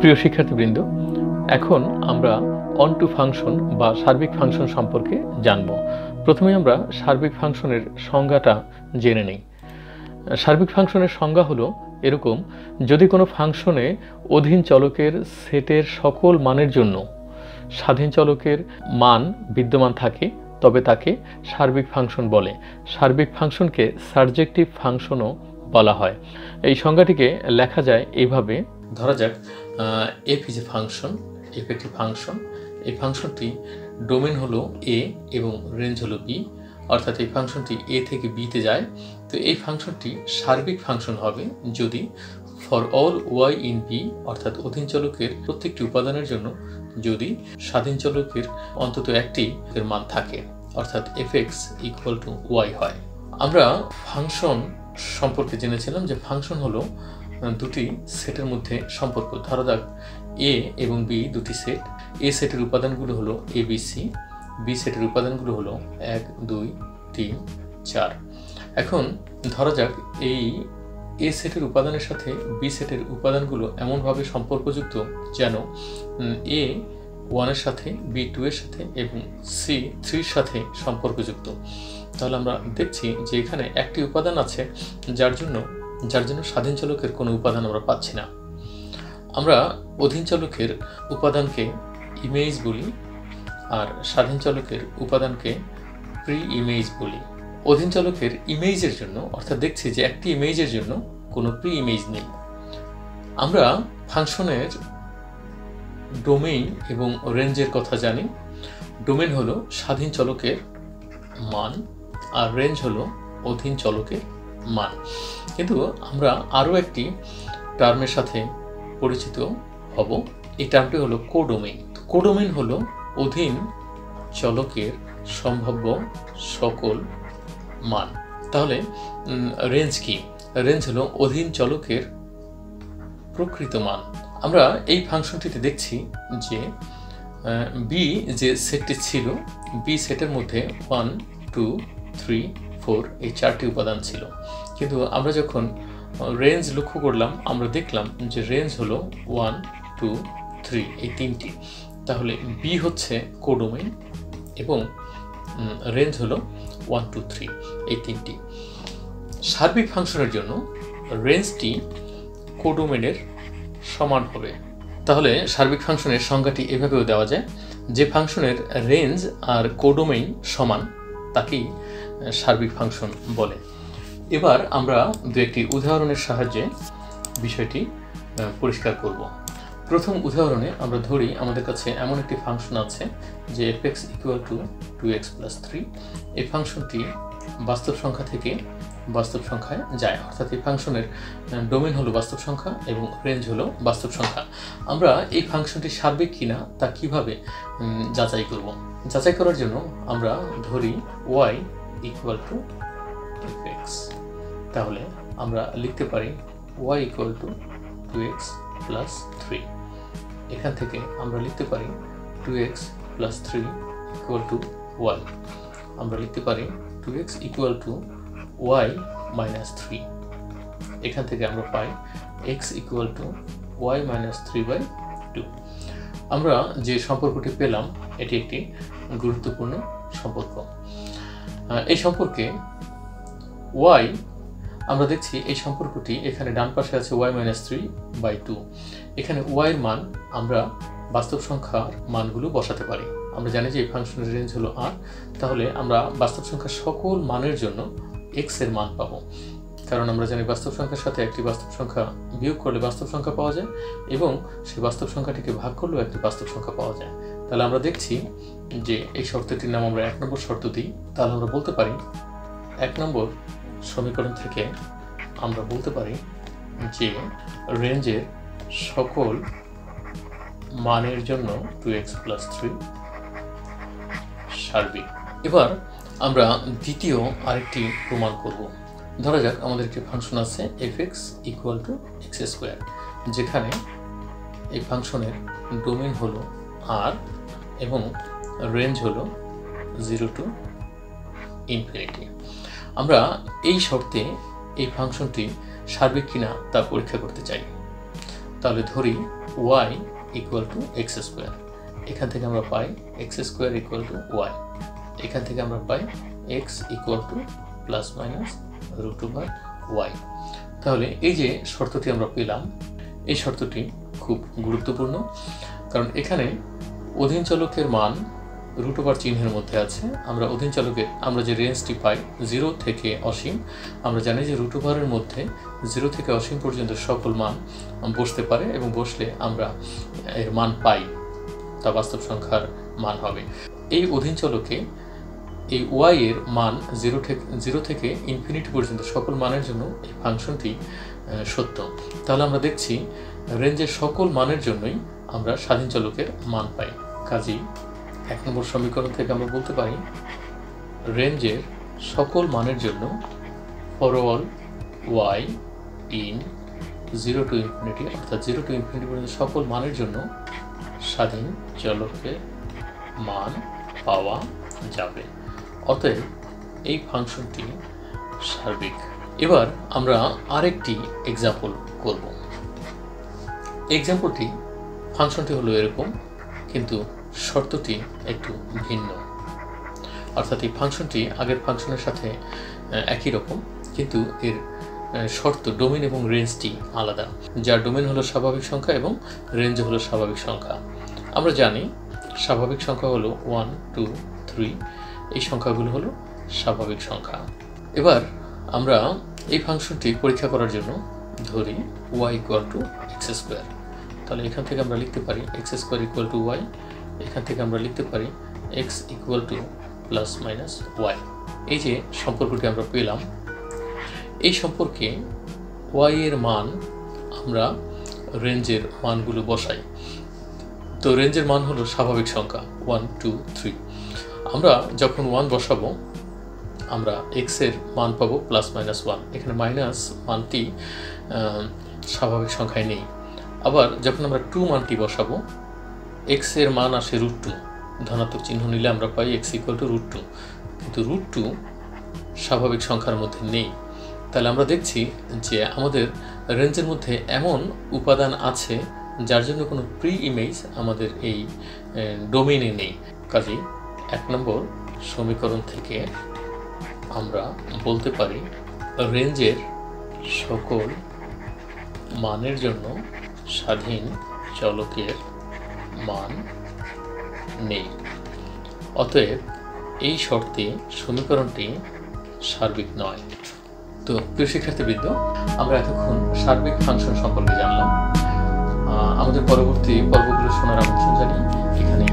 প্রিয় শিক্ষার্থীবৃন্দ, এখন আমরা অন টু ফাংশন বা সার্বিক ফাংশন সম্পর্কে জানব। প্রথমে আমরা সার্বিক ফাংশনের সংজ্ঞাটা জেনে নিই। সার্বিক ফাংশনের সংজ্ঞা হলো এরকম, যদি কোনো ফাংশনে অধীন চলকের সেটের সকল মানের জন্য স্বাধীন চলকের মান বিদ্যমান থাকে, তবে তাকে সার্বিক ফাংশন বলে। সার্বিক ফাংশনকে সাবজেক্টিভ ফাংশনও বলা হয়। এই সংজ্ঞাটিকে লেখা যায় এইভাবে। ধরা যাক F is a function F একটি ফাংশন এই ফাংশনটি ডোমেন হলো এ এবং রেঞ্জ হলো বি অর্থাৎ এই ফাংশনটি এ থেকে বিতে যায়। তো এই ফাংশনটি সার্বিক ফাংশন হবে যদি for all Y in B অর্থাৎ অধীন চলকের প্রত্যেকটি উপাদানের জন্য যদি স্বাধীন চলকের অন্তত একটি এর মান থাকে, অর্থাৎ F X equal to Y হয়। আমরা ফাংশন সম্পর্কে জেনেছিলাম যে ফাংশন হলো দুটি সেটের মধ্যে সম্পর্ক। ধরা যাক এ এবং বি দুটি সেট এ সেটের উপাদানগুলো হলো এ বি সি বি সেটের উপাদানগুলো হলো এক, দুই, তিন, চার। এখন ধরা যাক, এই এ সেটের উপাদানের সাথে বি সেটের উপাদানগুলো এমনভাবে সম্পর্কযুক্ত যেন এ ওয়ানের সাথে বি টু এর সাথে এবং সি থ্রির সাথে সম্পর্কযুক্ত। তাহলে আমরা দেখছি যে এখানে একটি উপাদান আছে যার জন্য যার জন্য স্বাধীন চলকের কোনো উপাদান আমরা পাচ্ছি না। আমরা অধীন চলকের উপাদানকে ইমেজ বলি আর স্বাধীন চলকের উপাদানকে প্রি ইমেজ বলি। অধীন চলকের ইমেজের জন্য, অর্থাৎ দেখছি যে একটি ইমেজের জন্য কোনো প্রি ইমেজ নেই। আমরা ফাংশনের ডোমেইন এবং রেঞ্জের কথা জানি। ডোমেন হলো স্বাধীন চলকের মান আর রেঞ্জ হলো অধীন চলকের মান। কিন্তু আমরা আরও একটি টার্মের সাথে পরিচিত হব। এই টার্মটি হলো কোডোমেইন কোডোমেইন হলো অধীন চলকের সম্ভাব্য সকল মান। তাহলে রেঞ্জ কি? রেঞ্জ হলো অধীন চলকের প্রকৃত মান। আমরা এই ফাংশনটিতে দেখছি যে বি যে সেটটি ছিল বি সেটের মধ্যে ওয়ান টু থ্রি ফোর এই চারটি উপাদান ছিল। কিন্তু আমরা যখন রেঞ্জ লক্ষ্য করলাম, আমরা দেখলাম যে রেঞ্জ হলো ওয়ান টু থ্রি এই তিনটি। তাহলে বি হচ্ছে কোডোমেইন এবং রেঞ্জ হলো ওয়ান টু থ্রি এই তিনটি। সার্বিক ফাংশনের জন্য রেঞ্জটি কোডোমেনের সমান হবে। তাহলে সার্বিক ফাংশনের সংজ্ঞাটি এভাবেও দেওয়া যায়, যে ফাংশনের রেঞ্জ আর কোডোমেইন সমান, তাকেই সার্বিক ফাংশন বলে। এবার আমরা দু একটি উদাহরণের সাহায্যে বিষয়টি পরিষ্কার করব। প্রথম উদাহরণে আমরা ধরি আমাদের কাছে এমন একটি ফাংশন আছে, যে F X equal to two X plus three এই ফাংশনটি বাস্তব সংখ্যা থেকে বাস্তব সংখ্যায় যায়। অর্থাৎ এই ফাংশনের ডোমেন হলো বাস্তব সংখ্যা এবং রেঞ্জ হলো বাস্তব সংখ্যা। আমরা এই ফাংশনটি সার্বিক কিনা তা কীভাবে যাচাই করব? যাচাই করার জন্য আমরা ধরি ওয়াই ইকুয়াল টু এক্স তাহলে আমরা লিখতে পারি Y equal to two X plus three এখান থেকে আমরা লিখতে পারি two X plus three equal to Y আমরা লিখতে পারি two X equal to Y minus three এখান থেকে আমরা পাই X equal to Y minus three by two আমরা যে সম্পর্কটি পেলাম, এটি একটি গুরুত্বপূর্ণ সম্পর্ক। এই সম্পর্কে ওয়াই আমরা দেখছি এই সম্পর্কটি এখানে ডান পাশে আছে Y minus three by two এখানে ওয়াইয়ের মান আমরা বাস্তব সংখ্যার মানগুলো বসাতে পারি। আমরা জানি যে এই ফাংশনের রেঞ্জ হলো আর তাহলে আমরা বাস্তব সংখ্যার সকল মানের জন্য এক্সের মান পাবো। কারণ আমরা জানি বাস্তব সংখ্যার সাথে একটি বাস্তব সংখ্যা বিয়োগ করলে বাস্তব সংখ্যা পাওয়া যায় এবং সেই বাস্তব সংখ্যাটিকে ভাগ করলেও একটি বাস্তব সংখ্যা পাওয়া যায়। তাহলে আমরা দেখছি যে এই শর্তটির নাম আমরা এক নম্বর শর্ত দিই। তাহলে আমরা বলতে পারি, এক নম্বর সমীকরণ থেকে আমরা বলতে পারি যে রেঞ্জের সকল মানের জন্য টু এক্স প্লাস থ্রি সার্বিক এবার আমরা দ্বিতীয় আরেকটি প্রমাণ করব। ধরা যাক, আমাদের একটি ফাংশন আছে F X equal to X square যেখানে এই ফাংশনের ডোমেন হলো আর এবং রেঞ্জ হলো জিরো টু ইনফিনিটি আমরা এই শর্তে এই ফাংশনটি সার্বিক কিনা তা পরীক্ষা করতে চাই। তাহলে ধরি Y equal to X square এখান থেকে আমরা পাই X square equal to Y এখান থেকে আমরা পাই X equal to plus minus root over Y তাহলে এই যে শর্তটি আমরা পেলাম, এই শর্তটি খুব গুরুত্বপূর্ণ, কারণ এখানে অধীন চলকের মান রুট ওভার চিহ্নের মধ্যে আছে। আমরা অধীন চলকের আমরা যে রেঞ্জটি পাই জিরো থেকে অসীম, আমরা জানি যে রুট ওভারের মধ্যে জিরো থেকে অসীম পর্যন্ত সকল মান বসতে পারে এবং বসলে আমরা এর মান পাই, তা বাস্তব সংখ্যার মান হবে। এই অধীন চলকে এই ওয়াই এর মান জিরো থেকে জিরো থেকে ইনফিনিটি পর্যন্ত সকল মানের জন্য এই ফাংশনটি সত্য। তাহলে আমরা দেখছি রেঞ্জের সকল মানের জন্যই আমরা স্বাধীন চলকের মান পাই। কাজেই এক নম্বর সমীকরণ থেকে আমরা বলতে পারি রেঞ্জের সকল মানের জন্য for all Y in zero to infinity অর্থাৎ জিরো টু ইনফিনিটি পর্যন্ত সকল মানের জন্য স্বাধীন চলকের মান পাওয়া যাবে। অতএব এই ফাংশনটি সার্বিক। এবার আমরা আরেকটি এক্সাম্পল করব। এক্সাম্পলটি ফাংশনটি হলো এরকম, কিন্তু শর্তটি একটু ভিন্ন। অর্থাৎ এই ফাংশনটি আগের ফাংশনের সাথে একই রকম, কিন্তু এর শর্ত ডোমেন এবং রেঞ্জটি আলাদা। যার ডোমেন হলো স্বাভাবিক সংখ্যা এবং রেঞ্জ হলো স্বাভাবিক সংখ্যা। আমরা জানি স্বাভাবিক সংখ্যা হলো ওয়ান টু থ্রি এই সংখ্যাগুলো হলো স্বাভাবিক সংখ্যা। এবার আমরা এই ফাংশনটি পরীক্ষা করার জন্য ধরি Y equal to X square তাহলে এখান থেকে আমরা লিখতে পারি X square equal to Y এখান থেকে আমরা লিখতে পারি X equal to plus minus Y এই যে সম্পর্কটি আমরা পেলাম, এই সম্পর্কে ওয়াই এর মান আমরা রেঞ্জের মানগুলো বসাই। তো রেঞ্জের মান হলো স্বাভাবিক সংখ্যা ওয়ান টু থ্রি আমরা যখন ওয়ান বসাবো, আমরা এক্সের মান পাবো প্লাস মাইনাস ওয়ান এখানে মাইনাস মানটি স্বাভাবিক সংখ্যায় নেই। আবার যখন আমরা টু মানটি বসাবো এক্সের মান আসে রুট টু ধনাত্মক চিহ্ন নিলে আমরা পাই X equal to root two কিন্তু রুট টু স্বাভাবিক সংখ্যার মধ্যে নেই। তাহলে আমরা দেখছি যে আমাদের রেঞ্জের মধ্যে এমন উপাদান আছে, যার জন্য কোনো প্রি ইমেজ আমাদের এই ডোমেনে নেই। কাজেই এক নম্বর সমীকরণ থেকে আমরা বলতে পারি রেঞ্জের সকল মানের জন্য স্বাধীন চলকের মান নেই। অতএব এই শর্তে সমীকরণটি সার্বিক নয়। তো প্রিয় শিক্ষার্থীবৃন্দ, আমরা এতক্ষণ সার্বিক ফাংশন সম্পর্কে জানলাম। আমাদের পরবর্তী পর্বগুলো শোনার আমন্ত্রণ জানিয়ে এখানে